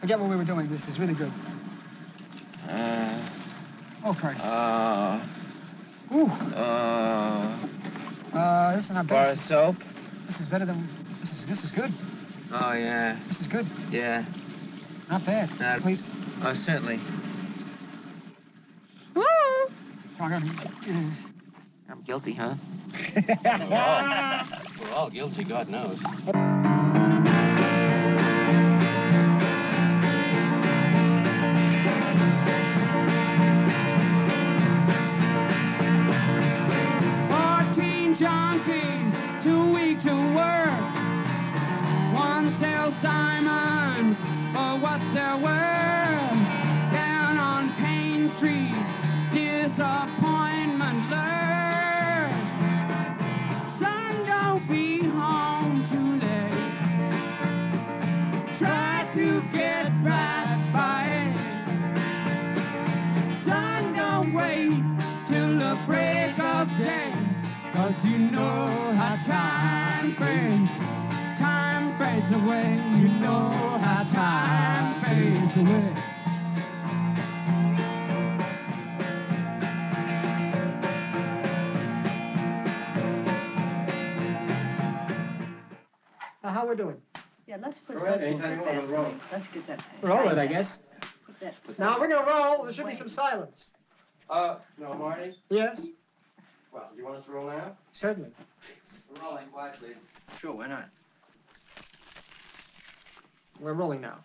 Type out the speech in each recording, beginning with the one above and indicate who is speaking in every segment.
Speaker 1: Forget what we were doing. This is really good.
Speaker 2: Uh,
Speaker 1: Oh, Christ.
Speaker 2: uh,
Speaker 1: Ooh.
Speaker 2: uh,
Speaker 1: Uh, this is not bad.
Speaker 2: bar of soap?
Speaker 1: This is better than. This is this is good.
Speaker 2: Oh, yeah,
Speaker 1: This is good.
Speaker 2: yeah.
Speaker 1: Not bad.
Speaker 2: Not-
Speaker 1: Please.
Speaker 2: Oh, certainly.
Speaker 1: Come.
Speaker 2: I'm guilty, huh?
Speaker 3: We're all guilty, God knows.
Speaker 4: Know how time fades. Time fades away. You know how time fades away.
Speaker 1: Now, how we're doing?
Speaker 5: Yeah, let's put,
Speaker 6: Go ahead,
Speaker 5: let's
Speaker 6: anytime you
Speaker 5: put
Speaker 6: want,
Speaker 5: that,
Speaker 6: we'll roll.
Speaker 5: let's get that.
Speaker 1: Roll it, I guess.
Speaker 5: Put that-
Speaker 1: Now we're gonna roll. There should be some silence.
Speaker 6: Uh, no, Marty?
Speaker 1: Yes,
Speaker 6: Well, do you want us to roll now?
Speaker 1: certainly.
Speaker 2: We're rolling quietly.
Speaker 6: Sure, why not?
Speaker 1: We're rolling now.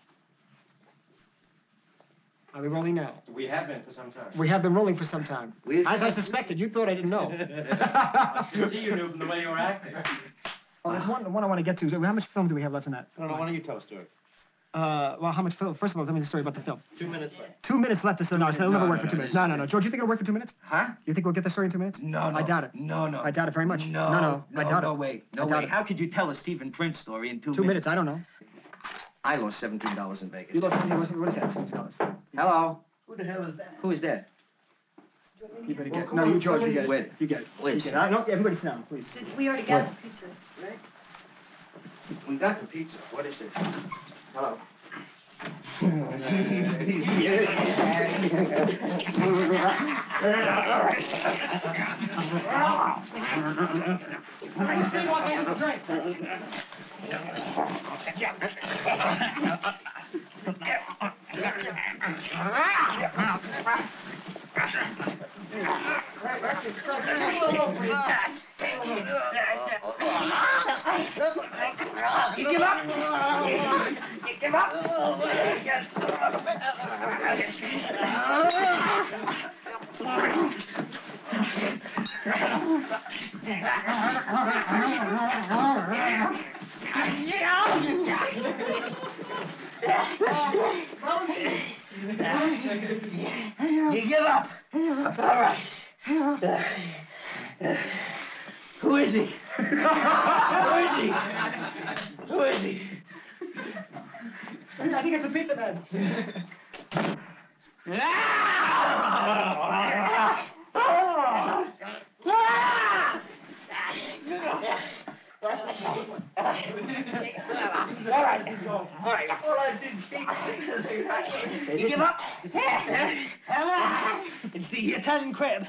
Speaker 1: Are we rolling now?
Speaker 6: We have been for some time.
Speaker 1: We have been rolling for some time.
Speaker 6: We-
Speaker 1: As I suspected, you thought I didn't know.
Speaker 6: You see, you knew from the way you were acting.
Speaker 1: Well, there's one, one I want to get to. How much film do we have left in that?
Speaker 6: No, no, why don't you toast to it?
Speaker 1: Uh, well, how much film? First of all, tell me the story about the film.
Speaker 6: Two minutes left.
Speaker 1: Two minutes left to say no. I said it'll
Speaker 6: No,
Speaker 1: never work
Speaker 6: no,
Speaker 1: for two
Speaker 6: no,
Speaker 1: minutes. No, no, no. George, you think it'll work for two minutes?
Speaker 7: Huh?
Speaker 1: You think we'll get the story in two minutes?
Speaker 7: No, no.
Speaker 1: I doubt it.
Speaker 7: No, no.
Speaker 1: I doubt it very much.
Speaker 7: No,
Speaker 1: no, no. I doubt
Speaker 7: no
Speaker 1: it.
Speaker 7: way. No
Speaker 1: doubt
Speaker 7: way.
Speaker 1: it.
Speaker 7: How could you tell a Steven Prince story in two,
Speaker 1: Two minutes. I don't know.
Speaker 7: I lost seventeen dollars in Vegas.
Speaker 1: You lost. seventeen dollars. What is that? Six dollars.
Speaker 7: Hello. Who the hell is that? Who is that?
Speaker 1: You better get. No, you, George. You get it.
Speaker 7: Wait.
Speaker 1: You get it.
Speaker 7: Wait.
Speaker 1: You get it. No, everybody sit down, please.
Speaker 5: We already got the pizza, right?
Speaker 7: We got the pizza. What is it? Hello.
Speaker 4: You give up? You give up? Yes.
Speaker 7: You give up. All right. Who is he? Who is he? Who is he?
Speaker 1: I think it's a pizza man. Ah! Ah! Ah!
Speaker 4: All right, let's go. All right.
Speaker 7: All I see is feet.
Speaker 4: You give up?
Speaker 7: It's the Italian crab.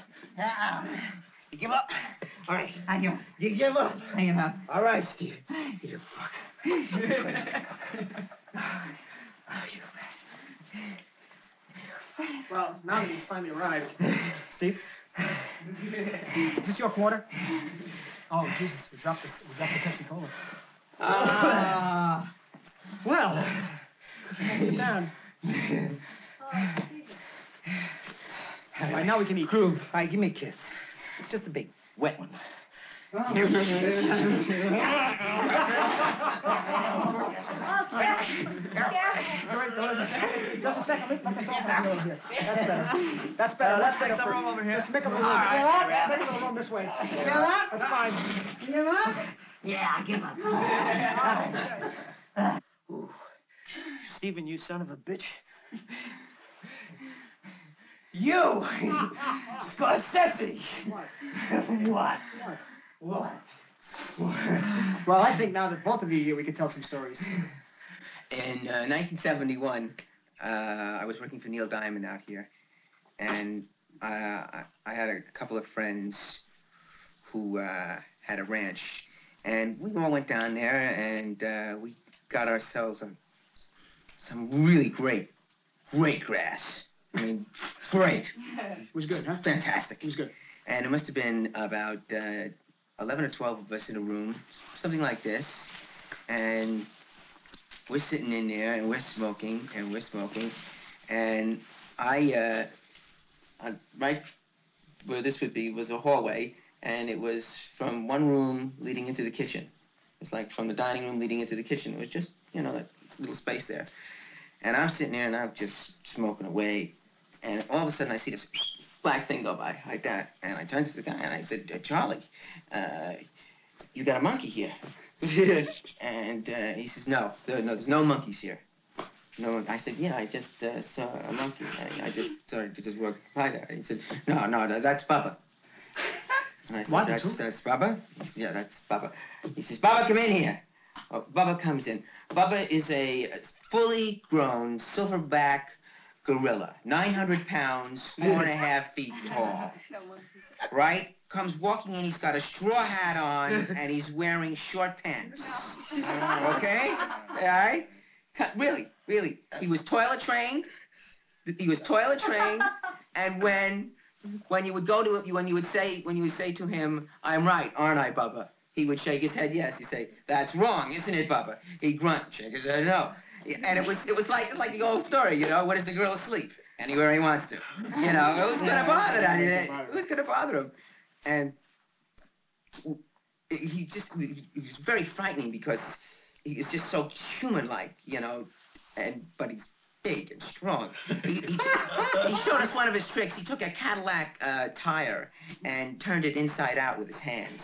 Speaker 7: You give up? All right. I give up. You give up? I give up. All right, Steve. You fuck.
Speaker 1: Well, now that he's finally arrived. Steve? Is this your quarter? Oh, Jesus, we dropped this. We dropped the Pepsi Cola.
Speaker 4: Ah.
Speaker 1: Well, sit down. All right, now we can eat.
Speaker 7: Krug, all right, give me a kiss. Just a big wet one.
Speaker 1: Just a second. Let, let us all have a here. That's better. That's better.
Speaker 7: Uh, let's
Speaker 1: make
Speaker 7: take some room over here.
Speaker 1: Just make a little room.
Speaker 7: right.
Speaker 1: All right, Take a little room this way. You hear that? That's fine. You hear that?
Speaker 5: Yeah, I give up.
Speaker 7: Ooh. Steven, you son of a bitch. You! Scorsese! What? What? What?
Speaker 1: Well, I think now that both of you are here, we can tell some stories.
Speaker 4: In uh, 1971, uh, I was working for Neil Diamond out here, and uh, I, I had a couple of friends who uh, had a ranch, and we all went down there and uh, we got ourselves a, some really great, great grass. I mean, great,
Speaker 1: It was good, huh?
Speaker 4: fantastic.
Speaker 1: It was good.
Speaker 4: And it must have been about uh, 11 or 12 of us in a room, something like this. And we're sitting in there and we're smoking and we're smoking. And I, uh, I, right where this would be was a hallway. And it was from one room leading into the kitchen. It's like from the dining room leading into the kitchen. It was just, you know, that little space there. And I'm sitting there and I'm just smoking away. And all of a sudden I see this black thing go by like that. And I turned to the guy and I said, uh, Charlie, uh, you got a monkey here. and uh, he says, no, there, no, there's no monkeys here. No, I said, yeah, I just uh, saw a monkey. I, I just started to just walk by there. He said, no, no, no, that's Bubba. And I said, that's, that's said, yeah, that's Bubba. He says, Bubba, come in here. Oh, Bubba comes in. Bubba is a fully grown silverback gorilla, 900 pounds, four and a half feet tall, right? Comes walking in, he's got a straw hat on, and he's wearing short pants. Okay? All right? Really, really. He was toilet trained. He was toilet trained, and when when you would go to him, when you would say when you would say to him, "I'm right, aren't I, Bubba?" He would shake his head yes. He'd say, "That's wrong, isn't it, Bubba?" He'd grunt, shake his head no. And it was it was like like the old story, you know. What is the girl asleep? Anywhere he wants to. You know, who's gonna bother that? Who's gonna bother him? And he just he was very frightening because he is just so human-like, you know, and but he's big and strong. He, he, he showed us one of his tricks. He took a Cadillac uh, tire and turned it inside out with his hands.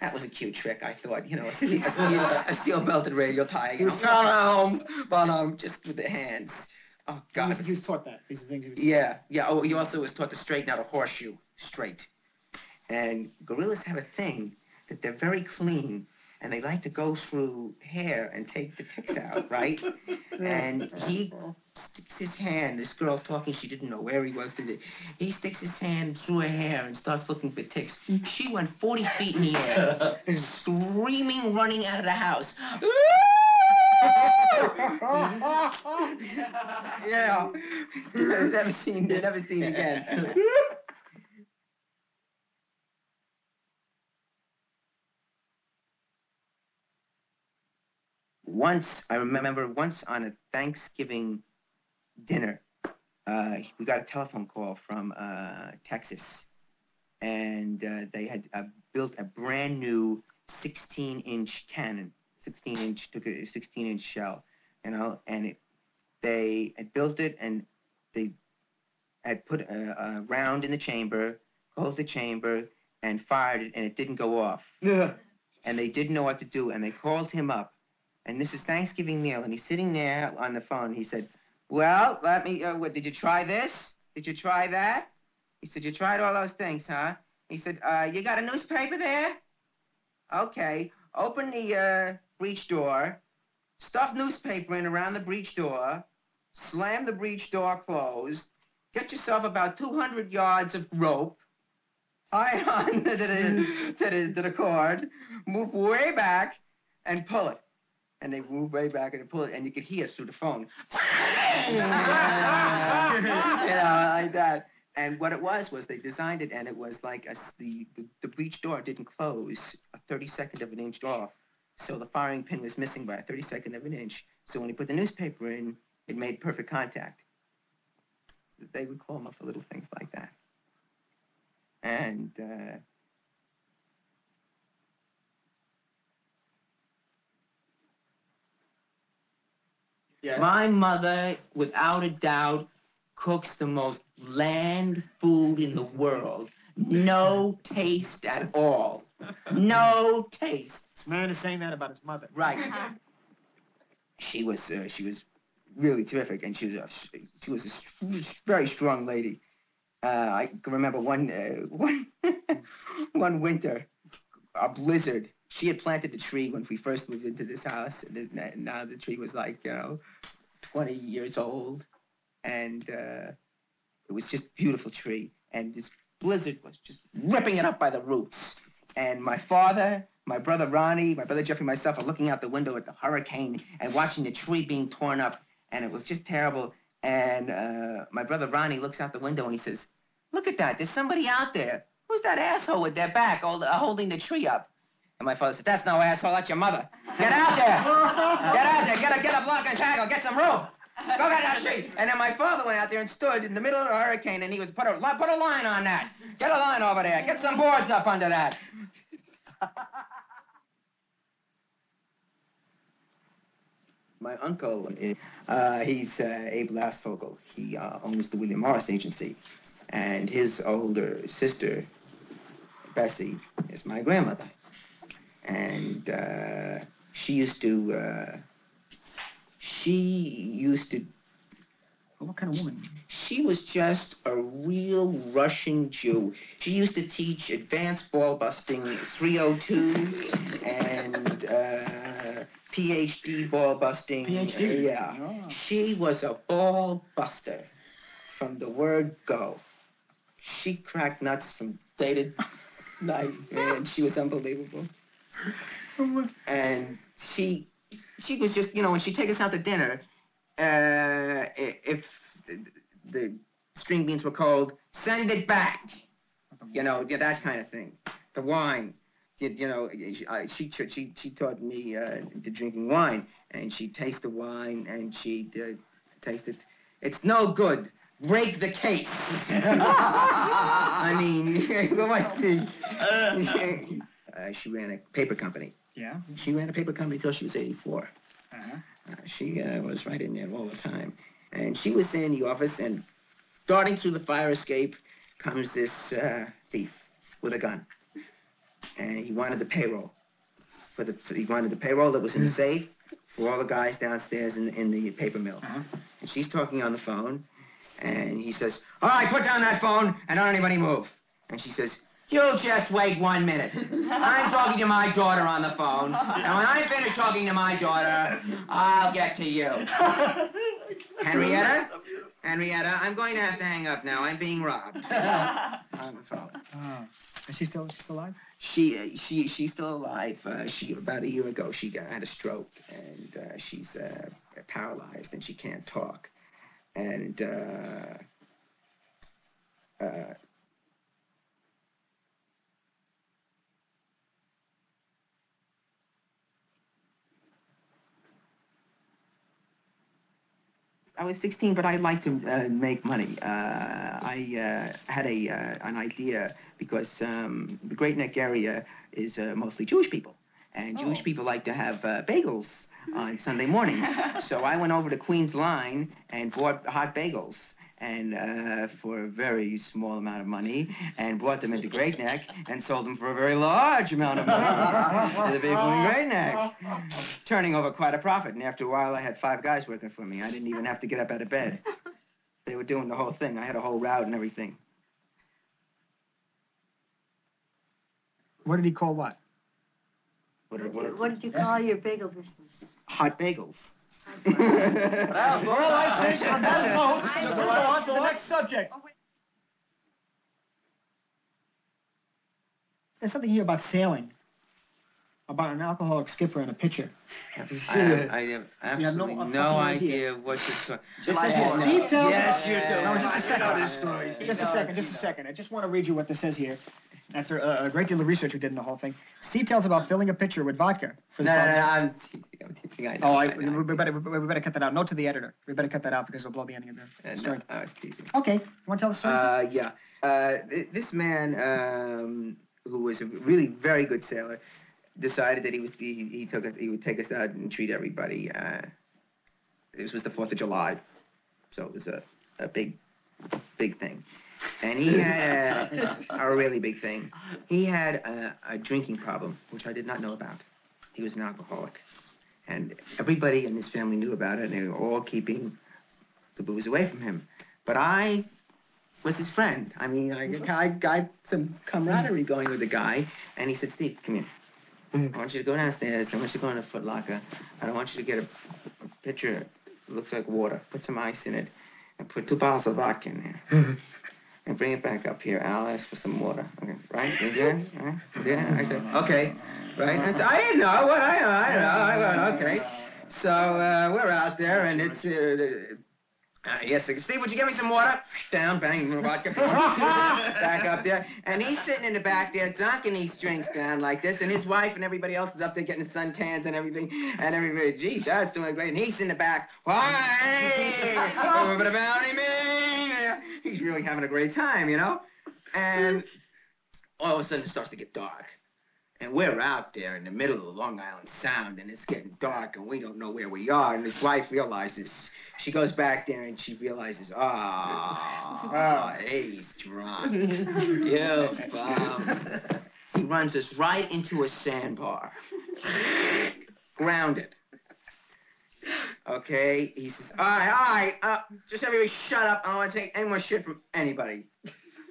Speaker 4: That was a cute trick, I thought. You know, a steel, a steel, a steel belted radial tire. You know, boom, boom, just with the hands. Oh
Speaker 1: He
Speaker 4: God.
Speaker 1: was, he was taught that. These are things he was
Speaker 4: Yeah, yeah. Oh, he also was taught to straighten out a horseshoe straight. And gorillas have a thing that they're very clean, and they like to go through hair and take the ticks out, right? and he sticks his hand. This girl's talking. She didn't know where he was today. He sticks his hand through her hair and starts looking for ticks. Mm. She went 40 feet in the air, screaming, running out of the house. yeah. never seen, never seen again. Once, I remember once on a Thanksgiving dinner, uh, we got a telephone call from uh, Texas, and uh, they had uh, built a brand new 16-inch cannon, 16-inch, took a 16-inch shell, you know, and it, they had built it, and they had put a, a round in the chamber, closed the chamber, and fired it, and it didn't go off.
Speaker 7: Yeah.
Speaker 4: And they didn't know what to do, and they called him up, and this is Thanksgiving meal, and he's sitting there on the phone. He said, "Well, let me. Uh, what? Did you try this? Did you try that?" He said, "You tried all those things, huh?" He said, uh, "You got a newspaper there? Okay. Open the uh, breech door, stuff newspaper in around the breech door, slam the breech door closed, get yourself about 200 yards of rope, tie it on to the, to the, to the cord, move way back, and pull it." And they move way back and they pull it, and you could hear it through the phone. you know, like that. And what it was was they designed it, and it was like a the, the the breech door didn't close a 32nd of an inch off, so the firing pin was missing by a 32nd of an inch. So when you put the newspaper in, it made perfect contact. They would call them up for little things like that. And uh,
Speaker 1: Yeah.
Speaker 4: My mother, without a doubt, cooks the most bland food in the world. No taste at all. No taste.
Speaker 1: This man is saying that about his mother.
Speaker 4: Right. She was uh, she was really terrific, and she was a, she was a very strong lady. Uh, I can remember one uh, one one winter, a blizzard, she had planted the tree when we first moved into this house, and now the tree was like, you know, 20 years old, and uh, it was just beautiful tree, and this blizzard was just ripping it up by the roots. And my father, my brother Ronnie, my brother Jeffrey, myself are looking out the window at the hurricane and watching the tree being torn up, and it was just terrible. And uh, my brother Ronnie looks out the window and he says, "Look at that! There's somebody out there. Who's that asshole with their back hold, uh, holding the tree up?" And my father said, "That's no asshole. That's your mother. Get out there! Get out there! Get a get a block and tackle. Get some rope. Go get out of the street. And then my father went out there and stood in the middle of the hurricane, and he was put a put a line on that. Get a line over there. Get some boards up under that. My uncle, uh, he's uh, Abe Lastfogel. He uh, owns the William Morris Agency, and his older sister, Bessie, is my grandmother, and uh, she used to. Uh, she used to
Speaker 1: what kind of woman?
Speaker 4: she was just a real Russian Jew. She used to teach advanced ball busting 302 and uh, PhD ball busting.
Speaker 1: PhD?
Speaker 4: yeah.
Speaker 1: Oh.
Speaker 4: She was a ball buster from the word go. She cracked nuts from day to night, and she was unbelievable. And she, she was just, you know, when she'd take us out to dinner, uh, if the, the string beans were cold, send it back. You know, yeah, that kind of thing. The wine, you, you know, she, I- she, she, she, she taught me uh, to drinking wine, and she'd taste the wine, and she'd uh, taste it. It's no good. Break the case. I mean, what the- uh, she ran a paper company.
Speaker 1: Yeah.
Speaker 4: She ran a paper company till she was 84.
Speaker 1: Uh-huh.
Speaker 4: Uh, she uh, was right in there all the time. And she was in the office, and darting through the fire escape comes this uh, thief with a gun. And he wanted the payroll. For the, for, he wanted the payroll that was in the safe for all the guys downstairs in, in the paper mill.
Speaker 1: Uh-huh.
Speaker 4: And she's talking on the phone, and he says, All right, put down that phone and don't anybody move. And she says, You just wait one minute. I'm talking to my daughter on the phone, and when I finish talking to my daughter, I'll get to you. Henrietta? Henrietta, I'm going to have to hang up now. I'm being robbed. on the phone.
Speaker 1: Oh. Is she still, she's still alive?
Speaker 4: She, uh, she, she's still alive. Uh, she about a year ago, she got, had a stroke, and uh, she's uh, paralyzed, and she can't talk. And I was 16, but I liked to uh, make money. Uh, I uh, had a uh, an idea because um, the Great Neck area is uh, mostly Jewish people, and Jewish
Speaker 1: Oh.
Speaker 4: people like to have uh, bagels on Sunday morning. so I went over to Queens Line and bought hot bagels. And uh, for a very small amount of money, and brought them into Great Neck and sold them for a very large amount of money to the people in Great Neck turning over quite a profit. And after a while, I had five guys working for me. I didn't even have to get up out of bed. They were doing the whole thing. I had a whole route and everything.
Speaker 1: What did he call what?
Speaker 4: What
Speaker 5: What
Speaker 4: what-
Speaker 5: did you- what did you call your bagel business?
Speaker 4: hot bagels.
Speaker 1: Well, I think on that note, we'll go on to the next subject. There's something here about sailing. About an alcoholic skipper and a pitcher.
Speaker 8: I have, I have
Speaker 1: You have no
Speaker 8: absolutely no
Speaker 1: idea.
Speaker 8: idea what you're.
Speaker 1: This
Speaker 8: I
Speaker 1: is
Speaker 8: have
Speaker 1: Steve tells
Speaker 6: Yes, you do.
Speaker 1: No, just a second.
Speaker 6: know this story.
Speaker 1: Just a second, just a second. I just want to read you what this says here. After uh, a great deal of research we did in the whole thing, Steve tells about filling a pitcher with vodka. For
Speaker 4: No,
Speaker 1: the
Speaker 4: no, no, I'm teasing. I'm teasing. I know.
Speaker 1: Oh, I,
Speaker 4: I know.
Speaker 1: we, better, we we better cut that out. Note to the editor. We better cut that out because we'll blow the ending of the
Speaker 4: Uh,
Speaker 1: story.
Speaker 4: no, I was teasing.
Speaker 1: Okay, you want to tell the story?
Speaker 4: Uh, yeah. Uh, th- this man, um, who was a really very good sailor, decided that he was he, he took us, he would take us out and treat everybody. Uh, this was the Fourth of July, so it was a, a big, big thing. And he had a, a really big thing. He had a, a drinking problem, which I did not know about. He was an alcoholic, and everybody in his family knew about it. and They were all keeping the booze away from him. But I was his friend. I mean, I, I got some camaraderie going with the guy, and he said, Steve, come here. I want you to go downstairs. I want you to go in the Foot Locker. And I want you to get a, a pitcher that looks like water. Put some ice in it. And put two bottles of vodka in there. and bring it back up here. I'll ask for some water. Okay, right? You good? Right? Yeah. I said, okay. Right? I said, I didn't know what I. I know. I went, okay. So uh, we're out there, and it's. Uh, uh, yes, Steve, would you get me some water? Down, bang, vodka. back up there. And he's sitting in the back there, dunking these drinks down like this, and his wife and everybody else is up there getting suntans and everything. And everybody, gee, Dad's doing great. And he's in the back, why? Over the bounty. He's really having a great time, you know? And all of a sudden it starts to get dark. And we're out there in the middle of Long Island Sound, and it's getting dark, and we don't know where we are. And his wife realizes, she goes back there, and she realizes, ah, he's drunk. you bum. He runs us right into a sandbar. Grounded. Okay? He says, all right, all right, uh, just everybody shut up. I don't want to take any more shit from anybody.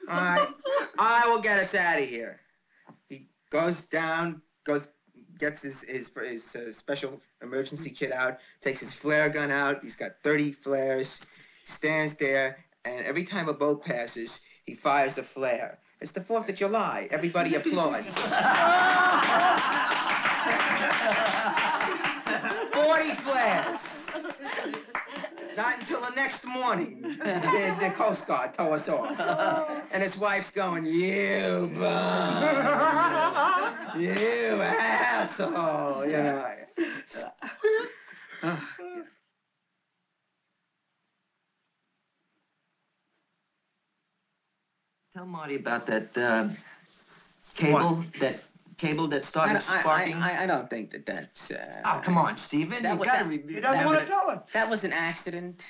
Speaker 4: All right? I will get us out of here. He goes down, goes, gets his, his, his uh, special emergency kit out, takes his flare gun out. He's got 30 flares, stands there, and every time a boat passes, he fires a flare. It's the 4th of July. Everybody applauds. 40 flares. Not until the next morning did the Coast Guard tow us off. And his wife's going, you bum. you asshole. You know.
Speaker 8: Tell Marty about that uh, cable, that cable that started
Speaker 4: I,
Speaker 8: sparking.
Speaker 4: I, I, I don't think that that's. Uh,
Speaker 7: Oh, come on, Steven.
Speaker 4: That
Speaker 7: you
Speaker 4: was-
Speaker 7: gotta
Speaker 4: that-.
Speaker 1: He doesn't
Speaker 4: That
Speaker 1: want to tell him.
Speaker 4: That was an accident.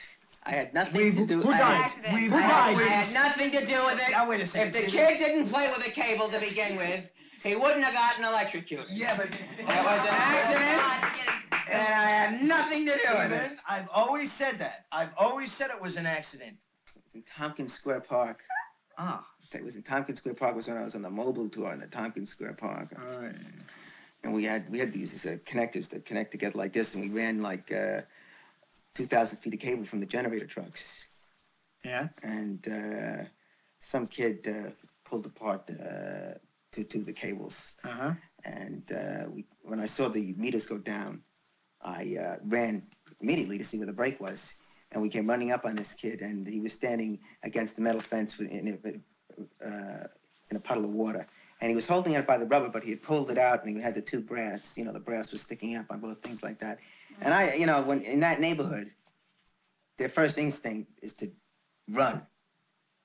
Speaker 4: I had nothing
Speaker 1: We've-
Speaker 4: to do.
Speaker 1: who
Speaker 4: I
Speaker 1: died?
Speaker 4: had-
Speaker 7: We've
Speaker 1: Who
Speaker 4: I,
Speaker 1: died?
Speaker 4: I had nothing to do with it.
Speaker 7: Now, wait a second.
Speaker 4: If the
Speaker 7: Steven.
Speaker 4: kid didn't play with the cable to begin with, he wouldn't have gotten electrocuted.
Speaker 7: Yeah, but.
Speaker 4: That was an accident, and I had nothing to do with it.
Speaker 7: Steven, I've always said that. I've always said it was an accident.
Speaker 4: In Tompkins Square Park.
Speaker 7: Ah.
Speaker 4: It was in Tompkins Square Park. Was when I was on the mobile tour in the Tompkins Square Park. And we had we had these uh, connectors that connect together like this, and we ran like uh, 2,000 feet of cable from the generator trucks.
Speaker 1: Yeah.
Speaker 4: And uh, some kid uh, pulled apart uh, two two of the cables.
Speaker 1: Uh-huh.
Speaker 4: And uh, we, when I saw the meters go down, I uh, ran immediately to see where the break was. And we came running up on this kid, and he was standing against the metal fence with- in uh, in a puddle of water. And he was holding it by the rubber, but he had pulled it out, and he had the two brass. You know, the brass was sticking up on both things like that. And I, you know, when in that neighborhood, their first instinct is to run,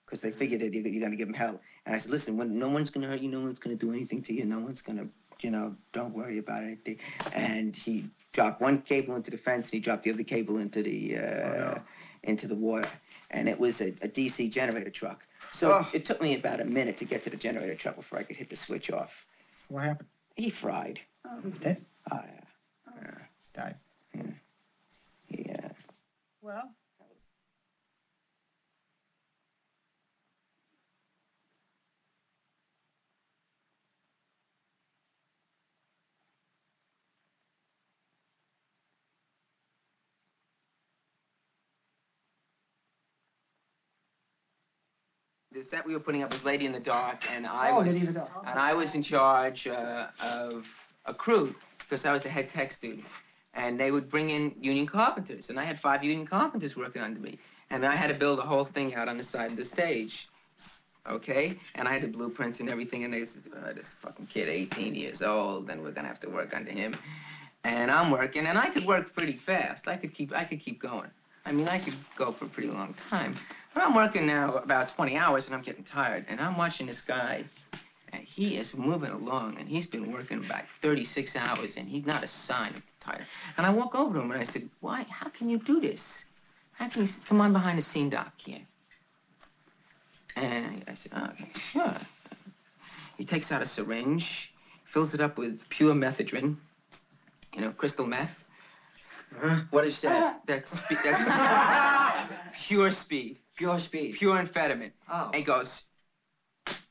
Speaker 4: because they figure that you're, you're going to give them hell. And I said, listen, when, no one's going to hurt you, no one's going to do anything to you, no one's going to, you know, don't worry about anything. And he dropped one cable into the fence, and he dropped the other cable into the, uh,
Speaker 1: Oh, no.
Speaker 4: into the water. And it was a, a DC generator truck. So
Speaker 1: Oh.
Speaker 4: it took me about a minute to get to the generator truck before I could hit the switch off.
Speaker 1: What happened?
Speaker 4: He fried. Oh.
Speaker 1: He's dead.
Speaker 4: Oh, yeah.
Speaker 1: Died.
Speaker 4: Yeah.
Speaker 1: Well.
Speaker 4: The set we were putting up was Lady in the Dark, and I
Speaker 1: oh,
Speaker 4: was
Speaker 1: Lady in the Dark.
Speaker 4: and I was in charge uh, of a crew because I was the head tech student. And they would bring in union carpenters, and I had five union carpenters working under me. And I had to build the whole thing out on the side of the stage. Okay? And I had the blueprints and everything, and they said, oh, this fucking kid, 18 years old, and we're gonna have to work under him. And I'm working, and I could work pretty fast. I could keep I could keep going. I mean, I could go for a pretty long time. I'm working now about 20 hours, and I'm getting tired. And I'm watching this guy and he is moving along, and he's been working about 36 hours, and he's not a sign of tired. And I walk over to him, and I said, why, how can you do this? How can you, come on behind the scene dock, here. And I, I said, okay, sure. He takes out a syringe, fills it up with pure methadone, you know, crystal meth. Uh-huh.
Speaker 7: What is that?
Speaker 4: That's, that's pure speed,
Speaker 7: Pure speed.
Speaker 4: pure amphetamine.
Speaker 7: Oh.
Speaker 4: And he goes,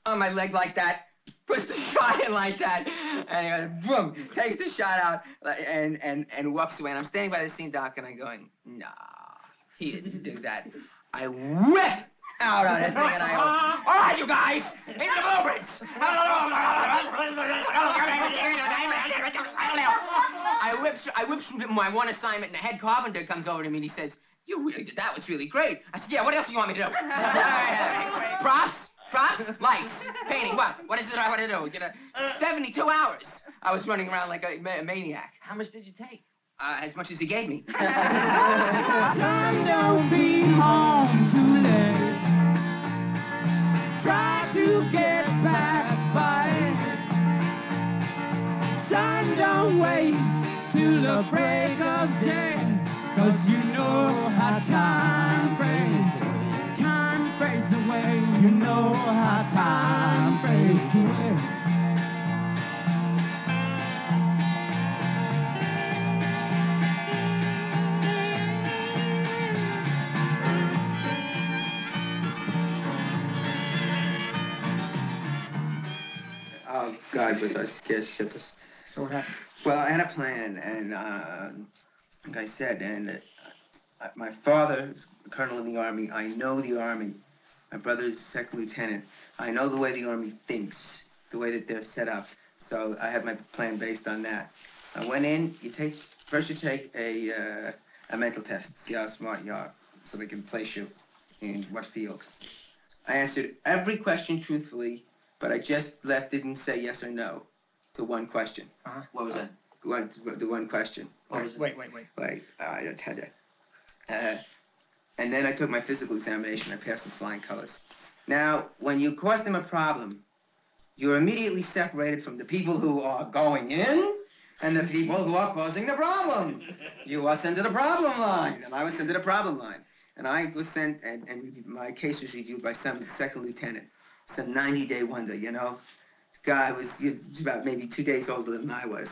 Speaker 4: on my leg like that, puts the shot in like that, and he goes, boom, takes the shot out, and, and, and walks away. And I'm standing by the scene dock, and I'm going, nah, he didn't do that. I whip out on this thing, and I go, all right, you guys, into the blueprints. I whip, I whip through my one assignment, and the head carpenter comes over to me, and he says, you really did, that was really great. I said, yeah, what else do you want me to do? Props? Props? Lights? Painting? What? What is it I want to do? You know, 72 hours. I was running around like a, ma- maniac.
Speaker 8: How much did you take?
Speaker 4: Uh, as much as he gave me.
Speaker 3: Son, don't be home too late. Try to get back by it. Son, don't wait till the break of day. Cause you know how time fades. Time fades away. You know how time fades away.
Speaker 4: Oh, God, was I scared shitless.
Speaker 1: So what happened?
Speaker 4: Well, I had a plan, and uh, like I said, and uh, my father is a colonel in the army. I know the army. My brother brother's second lieutenant. I know the way the army thinks, the way that they're set up. So I had my plan based on that. I went in. You take first. You take a uh, a mental test, see how smart you are, so they can place you in what field. I answered every question truthfully, but I just left it and say yes or no to one question.
Speaker 8: What was that?
Speaker 4: One, the one question.
Speaker 8: What was it?
Speaker 1: Wait, wait, wait.
Speaker 4: Like, uh, I tell you. Uh, and then I took my physical examination. I passed with flying colors. Now, when you cause them a problem, you're immediately separated from the people who are going in and the people who are causing the problem. You are sent to the problem line, and I was sent to the problem line. And I was sent, and, and my case was reviewed by some second lieutenant. A 90-day wonder, you know? Guy was about maybe two days older than I was.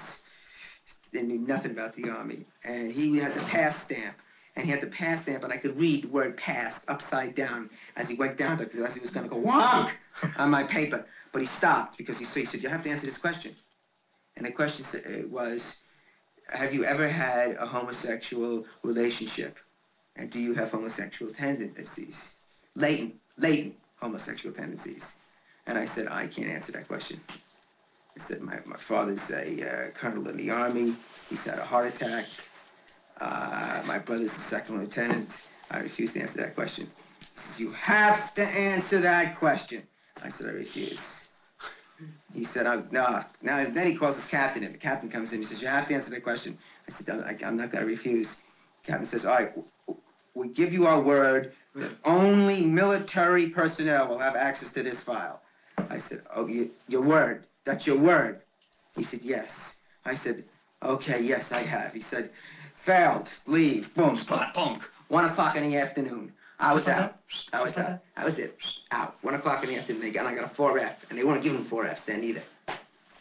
Speaker 4: They knew nothing about the army. And he had the pass stamp. And he had the pass stamp, and I could read the word "pass" upside down as he went down to, as he was going to go wonk on my paper. But he stopped because he, so he said, you have to answer this question. And the question uh, was, have you ever had a homosexual relationship? And do you have homosexual tendencies? Latent, latent homosexual tendencies. And I said, I can't answer that question. I said, my, my father's a uh, colonel in the army. He's had a heart attack. Uh, my brother's a second lieutenant. I refuse to answer that question. He says, you have to answer that question. I said, I refuse. He said, I'm, no. Now, then he calls his captain in. The captain comes in. He says, you have to answer that question. I said, "I'm- I, I'm not going to refuse. Captain says, all right, we give you our word that only military personnel will have access to this file. I said, oh, you, your word. That's your word. He said, yes. I said, okay, yes, I have. He said, failed, leave, boom, boom, boom. One o'clock in the afternoon. I was out. I was out. I was it. Out. One o'clock in the afternoon. They got, and I got a 4F. And they weren't giving 4Fs then either.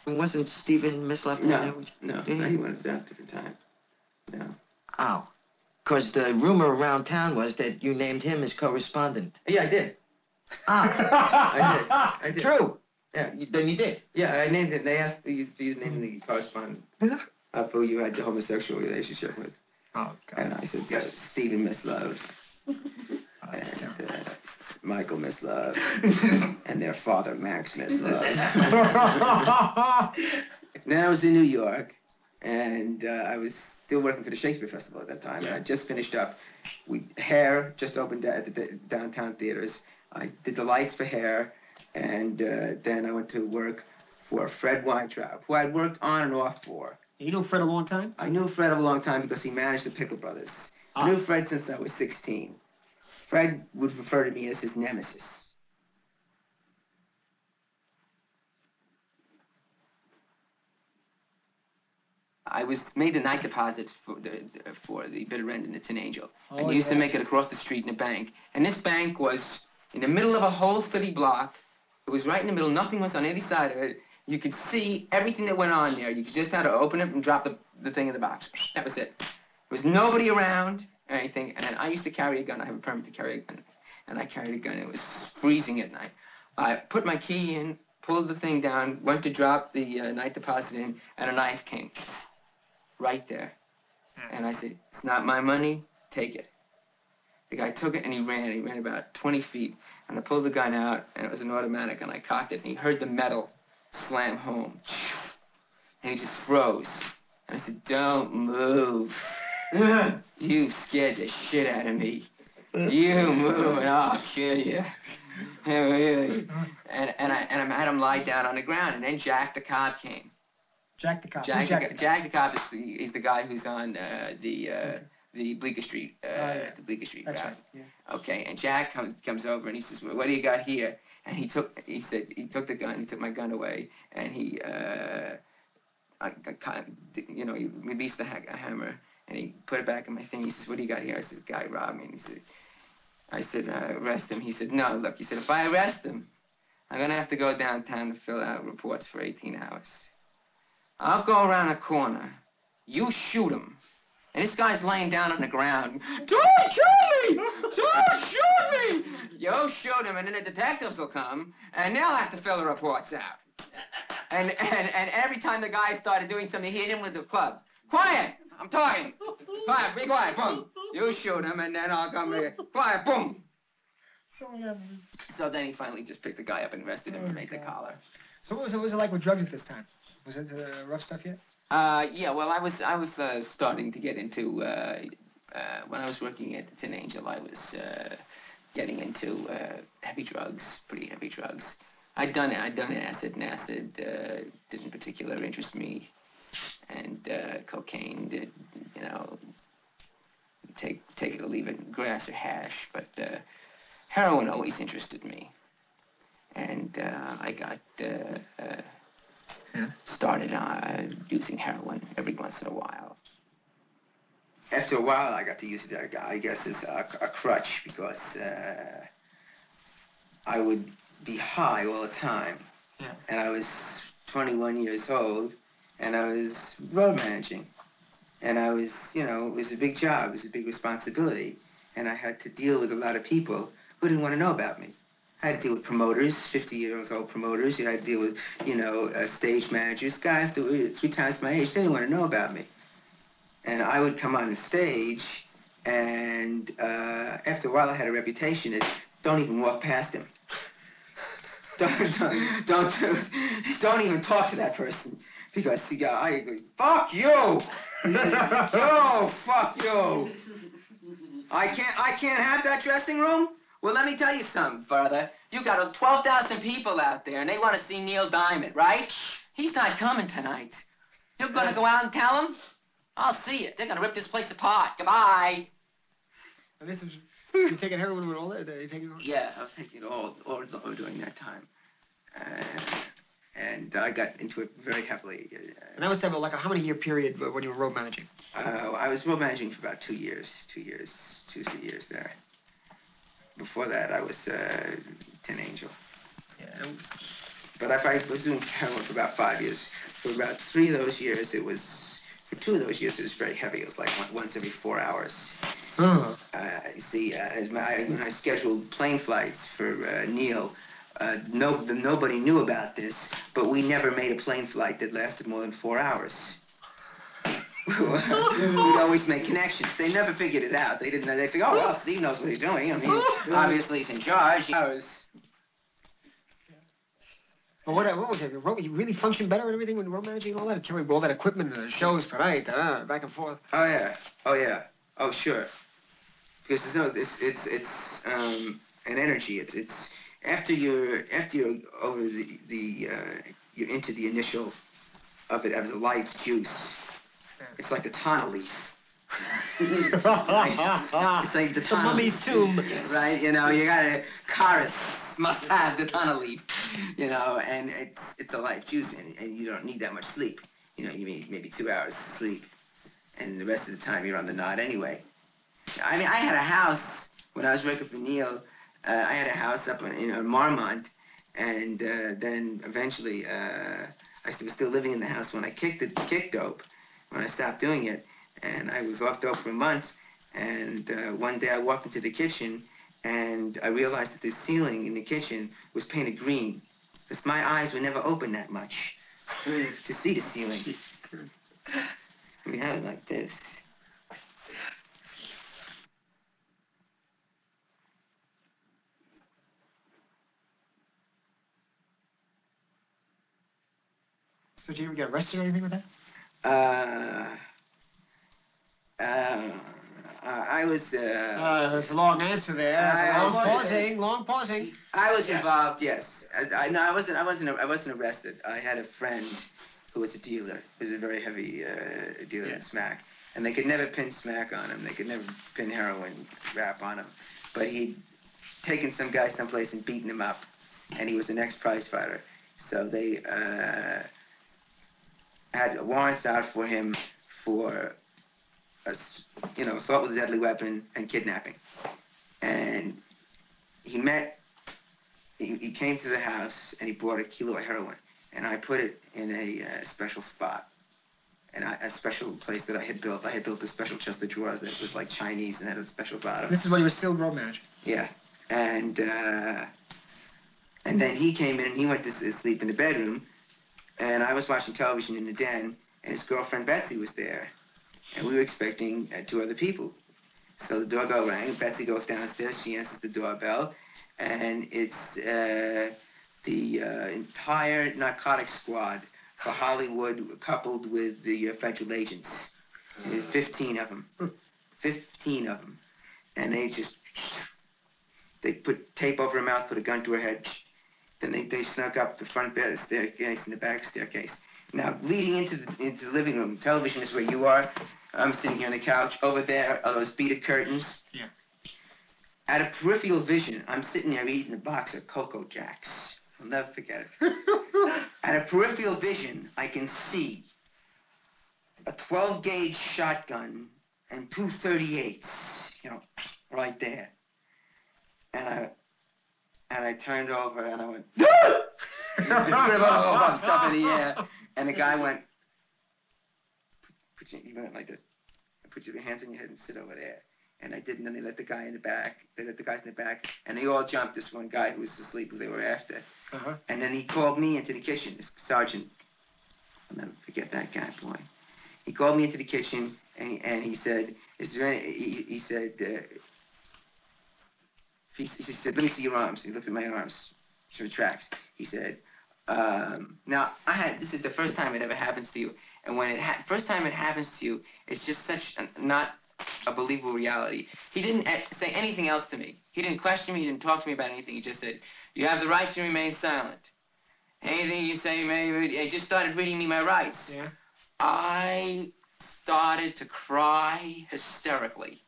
Speaker 8: Wasn't Stephen Mislove in
Speaker 4: No, no, no,
Speaker 8: he?
Speaker 4: went at a different time. No.
Speaker 8: Oh. Because the rumor around town was that you named him as correspondent.
Speaker 4: Yeah, I did.
Speaker 8: Ah,
Speaker 4: I did. I did.
Speaker 8: true.
Speaker 4: Yeah,
Speaker 8: You- Then you did.
Speaker 4: yeah, I named it. They asked you to name the correspondent of who you had the homosexual relationship with.
Speaker 1: Oh, God.
Speaker 4: And I said, yeah, Stephen Mislove
Speaker 1: Oh, that's
Speaker 4: and uh, Michael Mislove and their father, Max Mislove. Then I was in New York, and uh, I was still working for the Shakespeare Festival at that time. And I just finished up. We Hair just opened at the downtown theaters. I did the lights for Hair, and uh, then I went to work for Fred Weintraub, who I'd worked on and off for.
Speaker 1: You knew Fred a long time?
Speaker 4: I knew Fred a long time because he managed the Pickle Brothers. I
Speaker 1: Ah.
Speaker 4: knew Fred since I was 16. Fred would refer to me as his nemesis. I was made a night deposit for the for the bitter end in the Tin Angel.
Speaker 1: Oh,
Speaker 4: and used to make it across the street in a bank. And this bank was in the middle of a whole city block. It was right in the middle. Nothing was on either side of it. You could see everything that went on there. You just had to open it and drop the, the thing in the box. That was it. There was nobody around or anything. And I used to carry a gun. I have a permit to carry a gun. And I carried a gun. It was freezing at night. I put my key in, pulled the thing down, went to drop the uh, night deposit in, and a knife came right there. And I said, It's not my money, take it. The guy took it and he ran. He ran about 20 feet. And I pulled the gun out, and it was an automatic, and I cocked it, and he heard the metal slam home. And he just froze. And I said, Don't move. You scared the shit out of me. You move and I'll kill you. And, and, I, and I had him lie down on the ground, and then Jack the cop came.
Speaker 1: Jack the cop.
Speaker 4: Jack,
Speaker 1: Who's
Speaker 4: the,
Speaker 1: Jack
Speaker 4: Jack, Jack the cop is the, is the guy who's on uh, the uh, the Bleecker Street uh,
Speaker 1: Oh, yeah.
Speaker 4: the Bleecker Street
Speaker 1: That's
Speaker 4: route.
Speaker 1: right. Yeah.
Speaker 4: Okay, and Jack comes comes over and he says, "What do you got here?" And he took he said he took the gun, he took my gun away, and he uh, I, I you know he released the ha- hammer and he put it back in my thing. He says, "What do you got here?" I said, "Guy robbed me." And he said, "I said uh, arrest him." He said, "No, look," he said, "if I arrest him, I'm gonna have to go downtown to fill out reports for 18 hours. I'll go around a corner." You shoot him. And this guy's laying down on the ground. Don't kill me! Don't shoot me! You shoot him, and then the detectives will come, and they'll have to fill the reports out. And, and, and every time the guy started doing something, he hit him with the club. Quiet! I'm talking. Quiet, be quiet, boom. You shoot him, and then I'll come here. Quiet, boom. So then he finally just picked the guy up and arrested him and made the collar.
Speaker 1: So what was, it, what was it like with drugs at this time? Was it uh, rough stuff yet?
Speaker 4: Uh, yeah, well, I was I was uh, starting to get into uh, uh, when I was working at Tin Angel. I was uh, getting into uh, heavy drugs, pretty heavy drugs. I'd done I'd done acid, and acid didn't particularly interest me, and cocaine did, you know, take take it or leave it, grass or hash. But heroin always interested me, and I got. Uh, started uh, using heroin every once in a while. After a while, I got to use it, I I guess, as a, a crutch because uh, I would be high all the time.
Speaker 1: Yeah.
Speaker 4: And I was 21 years old, and I was road managing. And I was, you know, it was a big job, it was a big responsibility. And I had to deal with a lot of people who didn't want to know about me. I had to deal with promoters, 50 years old promoters. I had to deal with, you know, uh, stage managers, guys that were three times my age. They didn't want to know about me. And I would come on the stage, and uh, after a while, I had a reputation that don't even walk past him. Don't, don't, don't, don't even talk to that person because yeah, I go, fuck you, yo, fuck you. I can't, I can't have that dressing room. Well, let me tell you something, brother. You got 12,000 people out there, and they want to see Neil Diamond, right? He's not coming tonight. You're gonna go out and tell them? I'll see it. They're gonna rip this place apart. Goodbye.
Speaker 1: And this was you taking heroin with all that? You taking all...
Speaker 4: Yeah, I was taking it all, all, all during that time. Uh, and I got into it very heavily.
Speaker 1: And that was about like a how many year period when you were road managing?
Speaker 4: Uh, I was road managing for about two years, two years, two, three years there. Before that, I was uh, Tin Angel.
Speaker 1: Yeah.
Speaker 4: But if I was doing heroin for about five years, for about three of those years, it was, for two of those years, it was very heavy. It was like one, once every four hours.
Speaker 1: Oh.
Speaker 4: Uh, you see, uh, as my, I, when I scheduled plane flights for uh, Neil, uh, no, the, nobody knew about this, but we never made a plane flight that lasted more than four hours. We'd always make connections. They never figured it out. They didn't. know. They figured, oh well, Steve knows what he's doing. I mean, obviously he's in charge. Hours.
Speaker 1: But what, what was it? You really functioned better and everything when road managing and all that? Carrying all that equipment and the shows per night, uh, back and forth.
Speaker 4: Oh yeah. Oh yeah. Oh sure. Because it's no, it's it's it's um an energy. It's it's after you're after you're over the the uh, you're into the initial of it as a life juice. It's like the tana leaf. It's like the
Speaker 1: The mummy's tomb.
Speaker 4: right? You know, you gotta chorus must have the tana leaf. You know, and it's it's a life juice, and, and you don't need that much sleep. You know, you need maybe two hours of sleep, and the rest of the time you're on the nod anyway. I mean, I had a house when I was working for Neil. Uh, I had a house up in, in Marmont, and uh, then eventually uh, I was still living in the house when I kicked it, kicked dope, when I stopped doing it, and I was off dope for months. And uh, one day I walked into the kitchen, and I realized that the ceiling in the kitchen was painted green. Because my eyes were never open that much to see the ceiling. I mean, I was like this.
Speaker 1: So did you ever get arrested or anything with that?
Speaker 4: Uh, uh, uh, I was, uh,
Speaker 1: Uh, there's a long answer there.
Speaker 4: There's a long
Speaker 1: pausing, long pausing.
Speaker 4: I was
Speaker 1: yes.
Speaker 4: involved. Yes, I, I no, I wasn't. I wasn't. I wasn't arrested. I had a friend who was a dealer. He was a very heavy uh, dealer in smack, and they could never pin smack on him. They could never pin heroin rap on him. But he'd taken some guy someplace and beaten him up, and he was an ex-prize fighter. So they uh, had warrants out for him for, ass- you know, assault with a deadly weapon and kidnapping. And he met he, he came to the house and he bought a kilo of heroin and I put it in a uh, special spot and I, a special place that I had built. I had built a special chest of drawers that was like Chinese and had a special bottom.
Speaker 1: This is when you were still road manager.
Speaker 4: Yeah, and uh, and then he came in and he went to sleep in the bedroom, and I was watching television in the den, and his girlfriend Betsy was there, and we were expecting uh, two other people. So the doorbell rang. Betsy goes downstairs. She answers the doorbell, and it's uh, the uh, entire narcotics squad for Hollywood, coupled with the uh, federal agents. Fifteen of them. Fifteen of them, and they just they put tape over her mouth, put a gun to her head. Then they, they snuck up the front bed, the staircase, and the back staircase. Now, leading into the, into the living room, television is where you are. I'm sitting here on the couch. Over there are those beaded curtains.
Speaker 1: Yeah.
Speaker 4: At a peripheral vision, I'm sitting there eating a box of Cocoa Jacks. I'll never forget it. At a peripheral vision, I can see a 12 gauge shotgun and two 38s, you know, right there. And I and I turned over and I went and threw it all up stuff in the air. And the guy went, put your, he went like this, put your hands on your head and sit over there. And I didn't, and then they let the guy in the back, they let the guys in the back, and they all jumped this one guy who was asleep who they were after.
Speaker 1: Uh-huh.
Speaker 4: And then he called me into the kitchen, this sergeant. I'll never forget that guy, boy. He called me into the kitchen and he, and he said, "Is there any?" He, he said, uh, he, he said, "Let me see your arms." He looked at my arms, sure tracks. He said, um, "Now I had this is the first time it ever happens to you, and when it ha- first time it happens to you, it's just such a, not a believable reality." He didn't uh, say anything else to me. He didn't question me. He didn't talk to me about anything. He just said, "You have the right to remain silent." Anything you say, maybe. He just started reading me my rights.
Speaker 1: Yeah.
Speaker 4: I started to cry hysterically.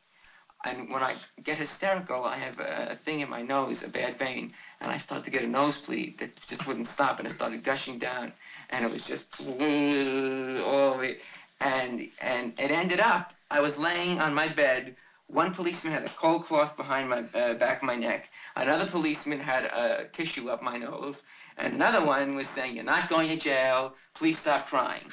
Speaker 4: And when I get hysterical, I have a, thing in my nose, a bad vein, and I started to get a nosebleed that just wouldn't stop, and it started gushing down, and it was just all the. And, and it ended up, I was laying on my bed. One policeman had a cold cloth behind my uh, back of my neck. Another policeman had a tissue up my nose. And another one was saying, You're not going to jail. Please stop crying.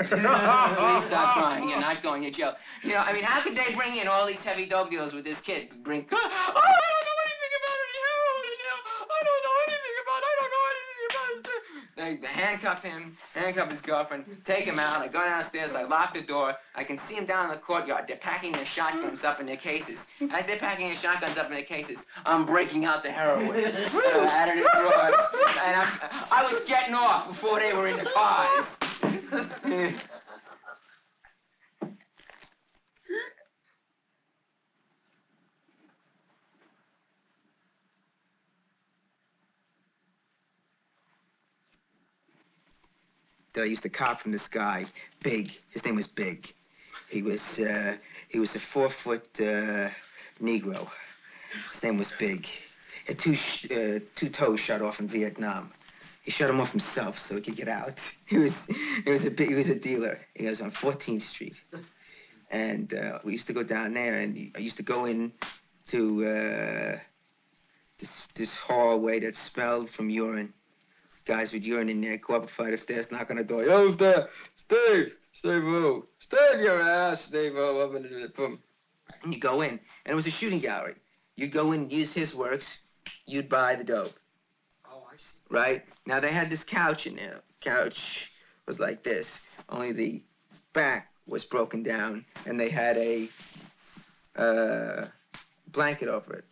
Speaker 4: Please stop crying. You're not going to jail. You know, I mean, how could they bring in all these heavy dope deals with this kid? Bring, oh, I don't know anything about any heroin, you know. I don't know anything about, I don't know anything about it. They, they handcuff him, handcuff his girlfriend, take him out. I go downstairs, I lock the door. I can see him down in the courtyard. They're packing their shotguns up in their cases. As they're packing their shotguns up in their cases, I'm breaking out the heroin out of the. And I, I was getting off before they were in the cars. That I used to cop from this guy, Big. His name was Big. He was uh, he was a four foot uh, Negro. His name was Big. He had two uh, two toes shot off in Vietnam. He shot them off himself so he could get out. He was he was a he was a dealer. He was on 14th Street, and uh, we used to go down there, and I used to go in to uh, this this hallway that smelled from urine guys with urine in there, go up a flight of stairs, knock on the door. Yo, there? Steve. Steve who? Steve your ass, Steve who. Up in the boom. And you go in, and it was a shooting gallery. You'd go in, use his works, you'd buy the dope. Right? Now they had this couch in there. Couch was like this, only the back was broken down, and they had a uh, blanket over it.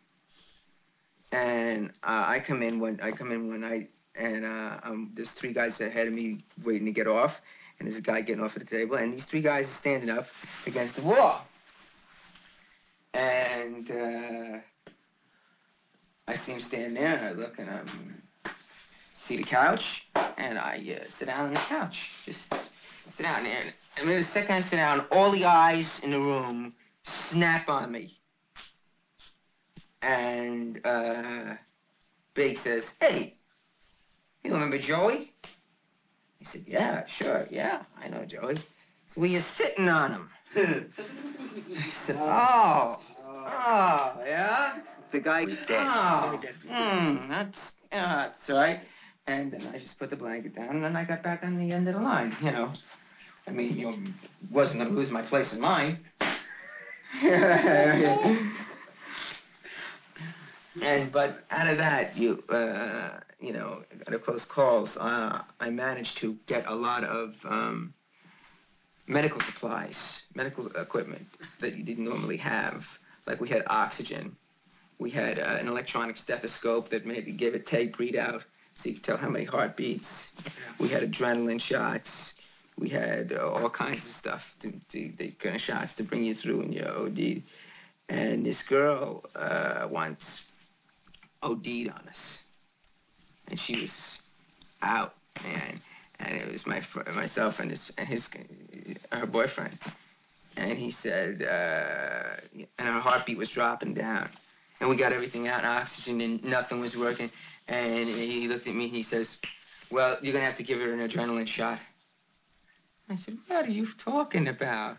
Speaker 4: And uh, I come in one I come in one night, and uh, um, there's three guys ahead of me waiting to get off, and there's a guy getting off at the table, and these three guys are standing up against the wall. And uh, I see him standing there, and I look, and I see the couch, and I uh, sit down on the couch. Just sit down there. And, I mean, the second I sit down, all the eyes in the room snap on me. And uh, Big says, "Hey, you remember Joey?" He said, "Yeah, sure, yeah, I know Joey." So well, you're sitting on him. I said, "Oh, oh, yeah."
Speaker 8: The guy was dead.
Speaker 4: Oh, hmm, that's, yeah, that's right. And then I just put the blanket down, and then I got back on the end of the line, you know. I mean, you wasn't gonna lose my place in line. and but out of that, you uh, you know, out of close calls, uh, I managed to get a lot of um, medical supplies, medical equipment that you didn't normally have. Like we had oxygen, we had uh, an electronic stethoscope that maybe gave a tape readout so you could tell how many heartbeats. We had adrenaline shots. We had uh, all kinds of stuff, to, to, the kind of shots to bring you through in your OD. And this girl uh, once OD'd on us. And she was out, man. And it was my myself and his, and his her boyfriend. And he said, uh, and her heartbeat was dropping down. And we got everything out, and oxygen, and nothing was working. And he looked at me and he says, well, you're gonna have to give her an adrenaline shot. I said, what are you talking about?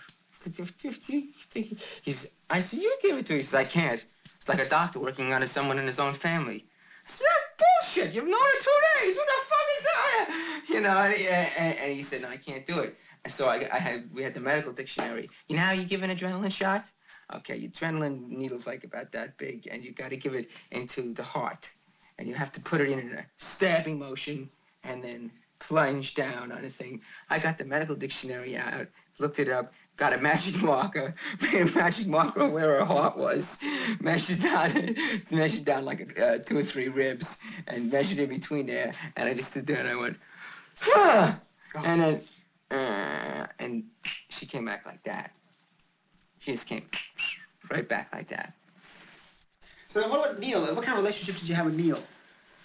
Speaker 4: He's, I said, you give it to her. He says, I can't. It's like a doctor working on someone in his own family. I said, that's bullshit. You've known her two days. What the fuck is that? You know, and, and, and he said, no, I can't do it. And so I, I had, we had the medical dictionary. You know how you give an adrenaline shot? Okay, your adrenaline needle's like about that big, and you got to give it into the heart. And you have to put it in a stabbing motion and then plunge down on a thing. I got the medical dictionary out, looked it up, got a magic marker, made a magic marker where her heart was, measured down, measured down like uh, two or three ribs, and measured in between there. And I just stood there and I went, huh! And then, uh, and she came back like that. She just came right back like that.
Speaker 1: So then what about Neil? What kind of relationship did you have with Neil?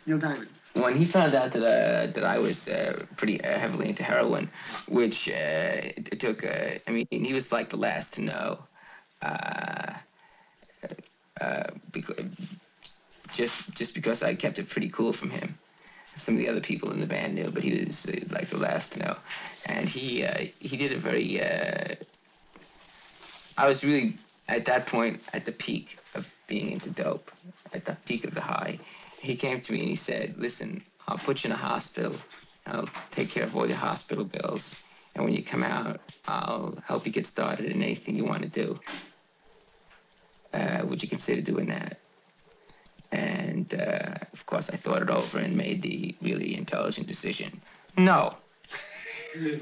Speaker 1: Neil Diamond?
Speaker 4: when he found out that uh, that I was uh, pretty uh, heavily into heroin, which uh, it, it took, uh, I mean, he was like the last to know, uh, because just just because I kept it pretty cool from him. Some of the other people in the band knew, but he was like the last to know, and he he did a very. I was really at that point at the peak of being into dope, at the peak of the high he came to me and he said, listen, I'll put you in a hospital. I'll take care of all your hospital bills. And when you come out, I'll help you get started in anything you want to do. Uh, would you consider doing that? And uh, of course, I thought it over and made the really intelligent decision. No.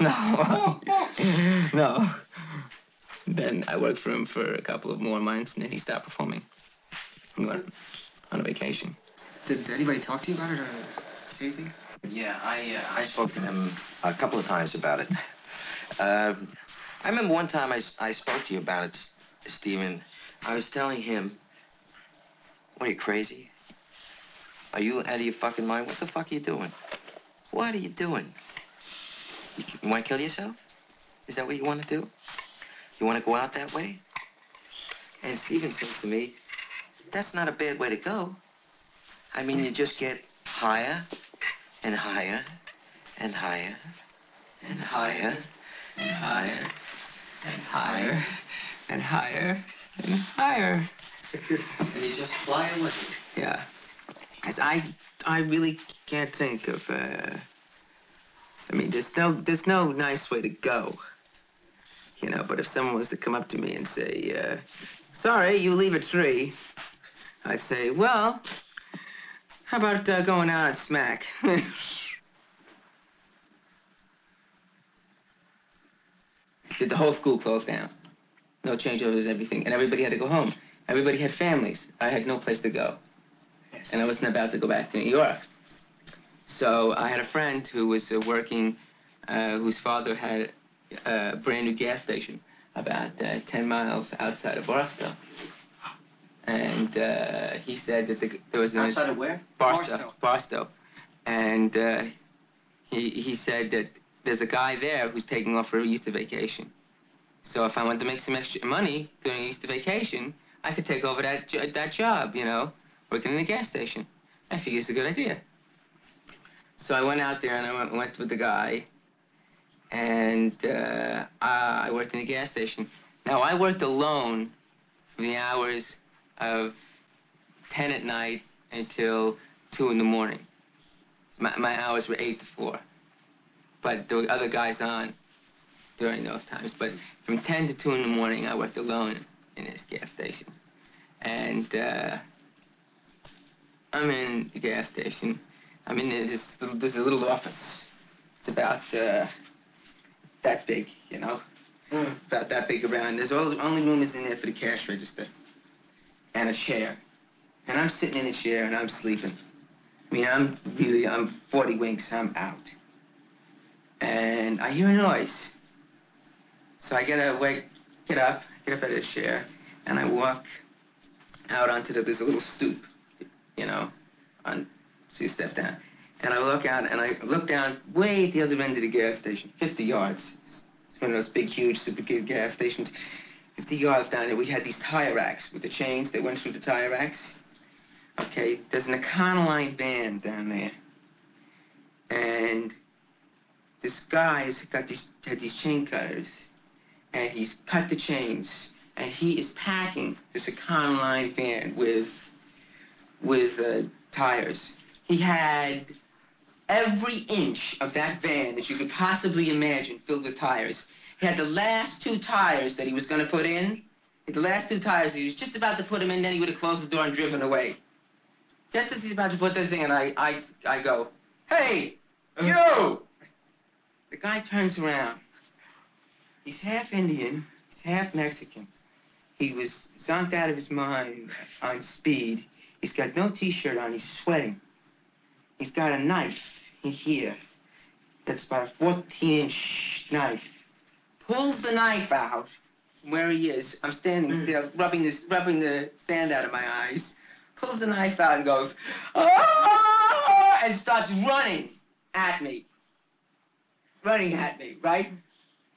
Speaker 4: No. no. Then I worked for him for a couple of more months, and then he stopped performing. He went on a vacation.
Speaker 1: Did anybody talk to you about it or say anything?
Speaker 9: Yeah, I uh, I spoke to him a couple of times about it. Uh, I remember one time I, I spoke to you about it, Steven. I was telling him, what are you, crazy? Are you out of your fucking mind? What the fuck are you doing? What are you doing? You, you want to kill yourself? Is that what you want to do? You want to go out that way? And Steven says to me, that's not a bad way to go. I mean, you just get higher and higher and higher and higher and higher and higher and higher and higher. And you just fly away.
Speaker 4: Yeah. I, I really can't think of. Uh, I mean, there's no, there's no nice way to go. You know, but if someone was to come up to me and say, uh, "Sorry, you leave a tree," I'd say, "Well, How about uh, going out and smack? Did the whole school close down? No changeovers, everything, and everybody had to go home. Everybody had families. I had no place to go, and I wasn't about to go back to New York. So I had a friend who was uh, working, uh, whose father had a brand new gas station about uh, 10 miles outside of Barstow. And uh, he said that the, there was an
Speaker 8: Outside of where?
Speaker 4: Barstow. Barstow. And uh, he, he said that there's a guy there who's taking off for Easter vacation. So if I wanted to make some extra money during Easter vacation, I could take over that, that job, you know, working in a gas station. I figured it's a good idea. So I went out there and I went, went with the guy, and uh, I worked in a gas station. Now, I worked alone from the hours of 10 at night until 2 in the morning. My, my hours were 8 to 4. But there were other guys on during those times. But from 10 to 2 in the morning, I worked alone in this gas station. And uh, I'm in the gas station. I'm in this, a little office. It's about uh, that big, you know? Mm. About that big around. There's all, only room is in there for the cash register. And a chair. And I'm sitting in a chair and I'm sleeping. I mean, I'm really, I'm 40 winks, I'm out. And I hear a noise. So I get, a, wake, get up, get up out of the chair, and I walk out onto the, there's a little stoop, you know, on, so you step down. And I look out, and I look down way at the other end of the gas station, 50 yards. It's one of those big, huge, super big gas stations. 50 yards down there, we had these tire racks with the chains that went through the tire racks. Okay, there's an Econoline van down there. And this guy's got these, had these chain cutters, and he's cut the chains, and he is packing this Econoline van with, with uh, tires. He had every inch of that van that you could possibly imagine filled with tires. He had the last two tires that he was going to put in. The last two tires, he was just about to put them in, then he would have closed the door and driven away. Just as he's about to put this in, I, I, I go, Hey, you! The guy turns around. He's half Indian, he's half Mexican. He was zonked out of his mind on speed. He's got no t-shirt on, he's sweating. He's got a knife in here. That's about a 14-inch knife. Pulls the knife out from where he is. I'm standing still, rubbing this, rubbing the sand out of my eyes. Pulls the knife out and goes, "Ah!" and starts running at me. Running at me, right?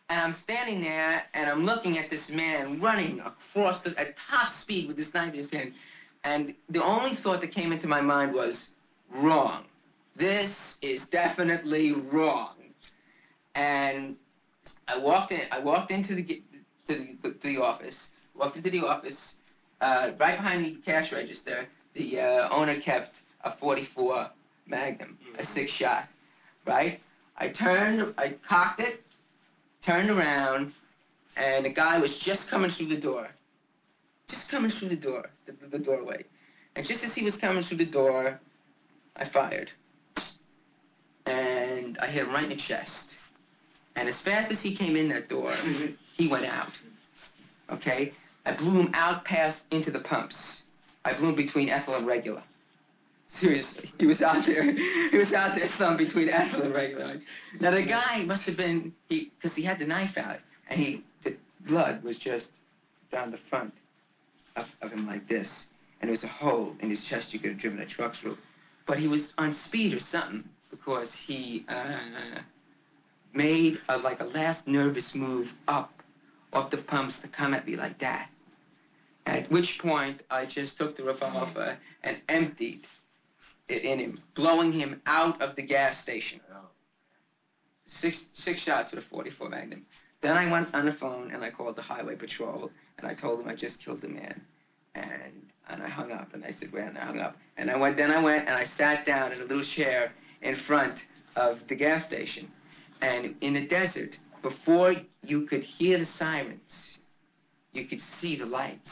Speaker 4: And I'm standing there and I'm looking at this man running across the, at top speed with this knife in his hand. And the only thought that came into my mind was, wrong. This is definitely wrong. And I walked in. I walked into the to the, to the office. Walked into the office. Uh, right behind the cash register, the uh, owner kept a 44 Magnum, a six shot. Right. I turned. I cocked it. Turned around, and the guy was just coming through the door. Just coming through the door, the, the doorway. And just as he was coming through the door, I fired. And I hit him right in the chest. And as fast as he came in that door, he went out. Okay? I blew him out past into the pumps. I blew him between ethyl and regular. Seriously. He was out there. He was out there some between ethyl and regular. Now the guy must have been he because he had the knife out and he the blood was just down the front of, of him like this. And there was a hole in his chest you could have driven a truck through. But he was on speed or something because he uh, made a, like a last nervous move up off the pumps to come at me like that. At which point, I just took the revolver and emptied it in him, blowing him out of the gas station. Six, six shots with a 44 Magnum. Then I went on the phone and I called the highway patrol and I told them I just killed a man. And, and I hung up and I said, where? And I hung up. And I went, then I went and I sat down in a little chair in front of the gas station. And in the desert, before you could hear the sirens, you could see the lights.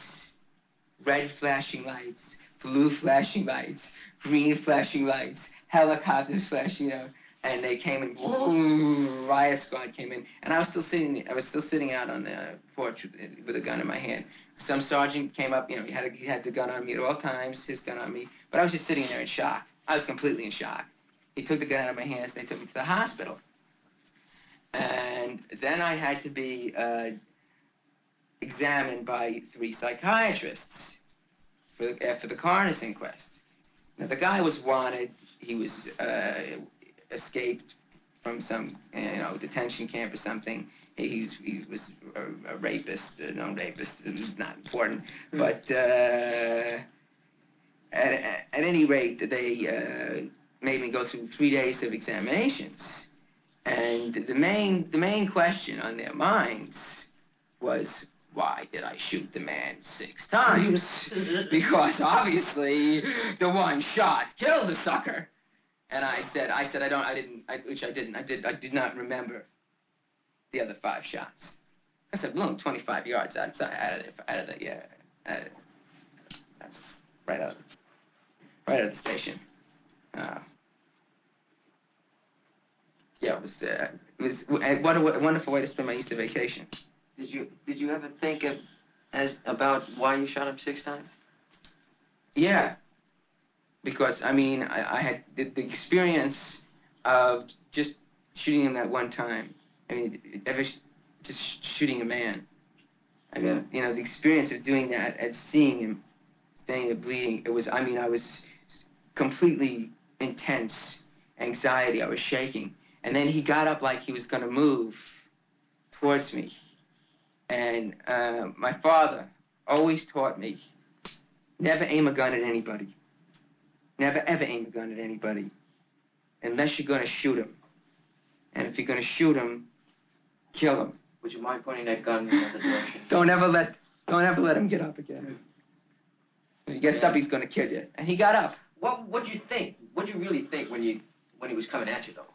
Speaker 4: Red flashing lights, blue flashing lights, green flashing lights, helicopters flashing, know, and they came and boom, riot squad came in, and I was still sitting, I was still sitting out on the porch with, with a gun in my hand. Some sergeant came up, you know, he had a, he had the gun on me at all times, his gun on me, but I was just sitting there in shock. I was completely in shock. He took the gun out of my hands, and they took me to the hospital. And then I had to be uh, examined by three psychiatrists for, after the coroner's inquest. Now, the guy was wanted. He was uh, escaped from some, you know, detention camp or something. He's, he was a, a rapist, a known rapist. It was not important. But uh, at, at any rate, they uh, made me go through three days of examinations. And the main, the main question on their minds was, why did I shoot the man six times? because obviously the one shot killed the sucker. And I said, I said I don't, I didn't, I, which I didn't, I did, I did not remember the other five shots. I said, bloom, 25 yards outside, out of the, out of the, yeah, out of, right out, right out of the station. Uh, yeah, it was, uh, it was, and what a wonderful way to spend my Easter vacation.
Speaker 8: Did you did you ever think of as about why you shot him six times?
Speaker 4: Yeah, because I mean, I, I had the, the experience of just shooting him that one time. I mean, ever sh- just shooting a man. I mean, you know, the experience of doing that and seeing him standing there bleeding. It was, I mean, I was completely intense anxiety. I was shaking, and then he got up like he was going to move towards me. And uh, my father always taught me never aim a gun at anybody. Never ever aim a gun at anybody unless you're going to shoot him. And if you're going to shoot him, kill him.
Speaker 8: Would you mind pointing that gun in the other direction?
Speaker 4: Don't ever let don't ever let him get up again. When he gets up, he's going to kill you. And he got up.
Speaker 8: What What'd you think? What'd you really think when you when he was coming at you though?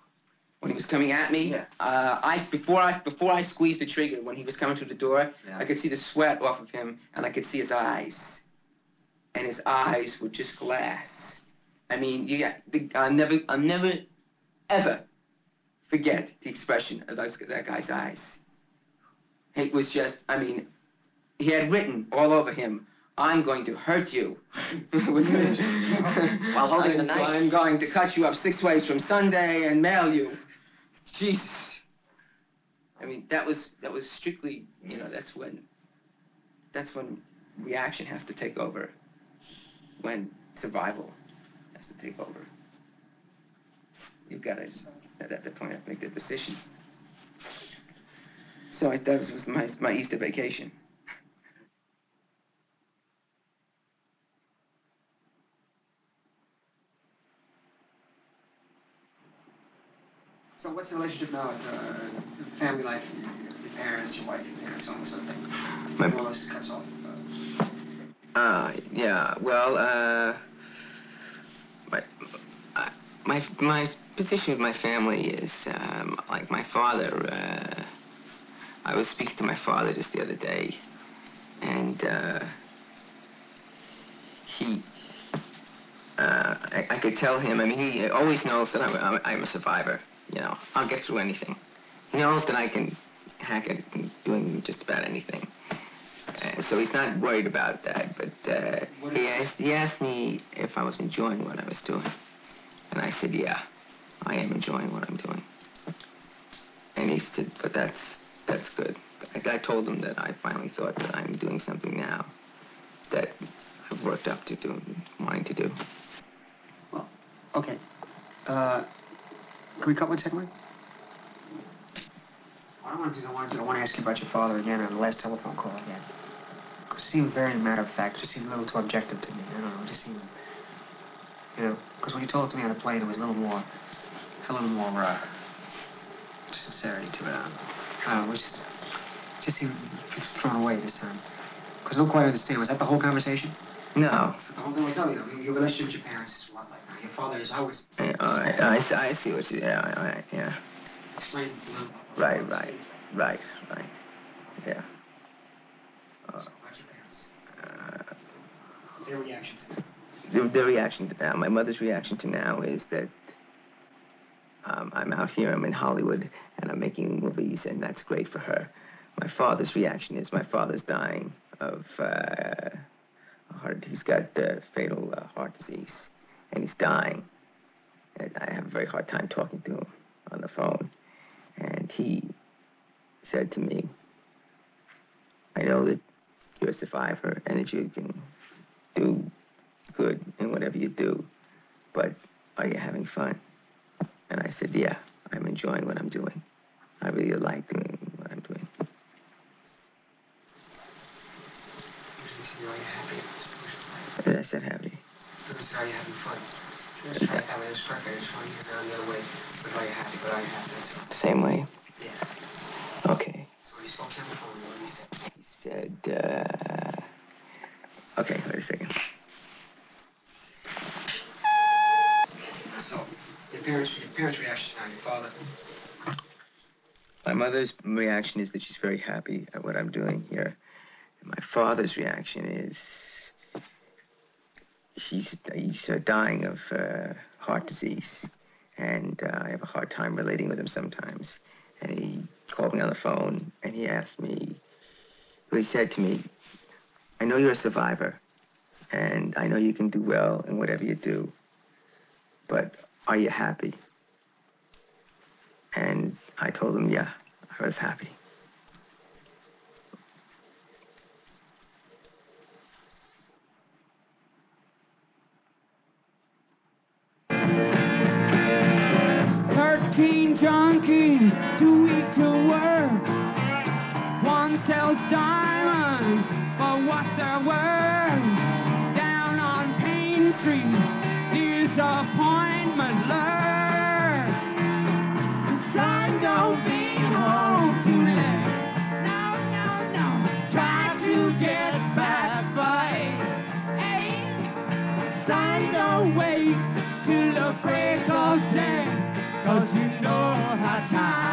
Speaker 4: When he was coming at me,
Speaker 8: Yeah.
Speaker 4: uh, I before I before I squeezed the trigger, when he was coming through the door,
Speaker 8: Yeah.
Speaker 4: I could see the sweat off of him, and I could see his eyes, and his eyes were just glass. I mean, you I'll never, I'll never, ever forget the expression of those, that guy's eyes. It was just, I mean, he had written all over him, "I'm going to hurt you,"
Speaker 8: While holding
Speaker 4: I'm,
Speaker 8: the knife.
Speaker 4: I'm going to cut you up six ways from Sunday and mail you. Jesus. I mean, that was that was strictly, you know, that's when that's when reaction has to take over. When survival has to take over. You've got to at at that point make the decision. So I, that was, was my my Easter vacation.
Speaker 1: So what's the relationship now with uh, family life, your, your parents, your wife, your parents, all that sort of thing?
Speaker 8: My-
Speaker 1: More or less cuts off. Uh,
Speaker 4: Uh, yeah. Well, uh, my, uh, my my position with my family is um, like my father. Uh, I was speaking to my father just the other day, and uh, he. Uh, I, I could tell him. I mean, he always knows that I'm, I'm, I'm a survivor. You know, I'll get through anything. He knows that I can hack it doing just about anything. Uh, so he's not worried about that. But uh, he, asked, he asked me if I was enjoying what I was doing. And I said, yeah, I am enjoying what I'm doing. And he said, but that's, that's good. I, I told him that I finally thought that I'm doing something now that I've worked up to doing, wanting to do.
Speaker 1: Well, okay. Uh, can we cut one second, Mike? What I don't want to do, I want to, I want to ask you about your father again on the last telephone call again. It seemed very matter of fact. Just seemed a little too objective to me. I don't know. It just seemed, you know, because when you told it to me on the plane, it was a little more, a little more uh, sincerity to it. I don't know. Know. It just, just seemed thrown away this time. Because I don't quite understand. Was that the whole conversation?
Speaker 4: No.
Speaker 1: The whole thing. Well, tell me. Your relationship with your parents is what like? Your father is always
Speaker 4: Uh, all right. I, see- I see what you, yeah, all right, yeah.
Speaker 1: explain.
Speaker 4: Right, right, right, right. Yeah.
Speaker 1: So, about your parents.
Speaker 4: Uh,
Speaker 1: Their reaction to it.
Speaker 4: the, the reaction to now, my mother's reaction to now is that um, I'm out here, I'm in Hollywood, and I'm making movies, and that's great for her. My father's reaction is my father's dying of uh, heart. He's got uh, fatal uh, heart disease, and he's dying. And I have a very hard time talking to him on the phone. And he said to me, I know that you're a survivor and that you can do good in whatever you do, but are you having fun? And I said, yeah, I'm enjoying what I'm doing. I really like doing.
Speaker 1: Are you happy?
Speaker 4: I said, happy.
Speaker 1: Because are having fun? Just try to have it perfect. I just want to hear it down the other way. But are you happy? But are you happy? That's all.
Speaker 4: Same way?
Speaker 1: Yeah.
Speaker 4: Okay.
Speaker 1: So when he spoke to on the phone, what did he say?
Speaker 4: He said, uh, okay, wait a second.
Speaker 1: So, your parents, your parents' reaction to now, your father.
Speaker 4: My mother's reaction is that she's very happy at what I'm doing here. And my father's reaction is he's, he's uh, dying of uh, heart disease. And uh, I have a hard time relating with him sometimes. And he called me on the phone and he asked me, well, he said to me, I know you're a survivor and I know you can do well in whatever you do, but are you happy? And I told him, yeah, I was happy.
Speaker 3: Junkies, too weak to work. One sells diamonds for what they're worth. Down on Main Street, disappointment time